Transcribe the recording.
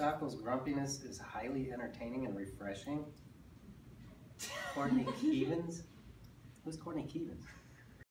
Taco's grumpiness is highly entertaining and refreshing. Courtney Keevens? Who's Courtney Keevens?